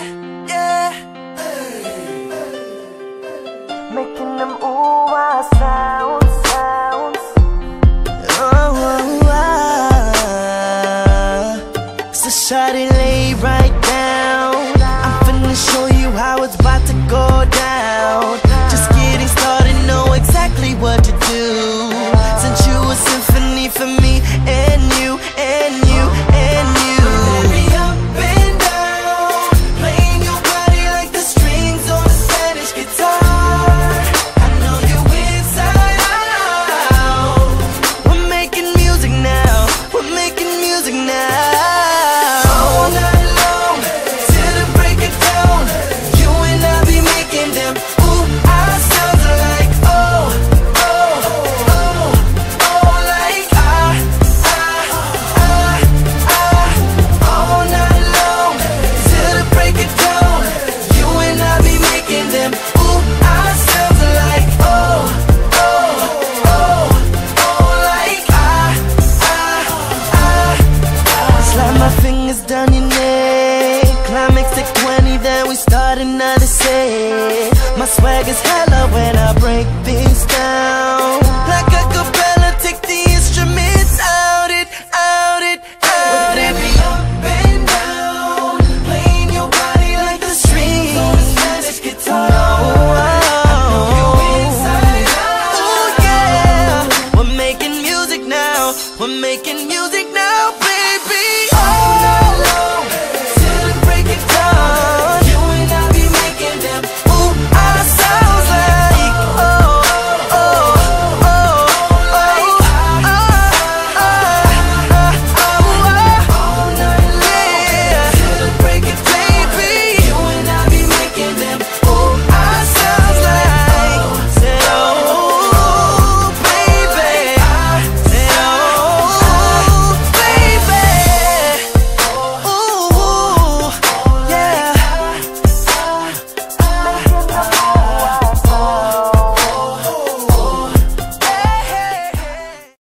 yeah. Making them ooh ah sounds, sounds. Oh, oh ah. So shawty lay right down. I'm finna show got another say. My swag is hella when I break things down. Like a cappella, take the instruments out it, out it, out With it every up and down Playing your body like the strings on a Spanish guitar. Oh, oh, oh, yeah. We're making music now, we're making music now, baby.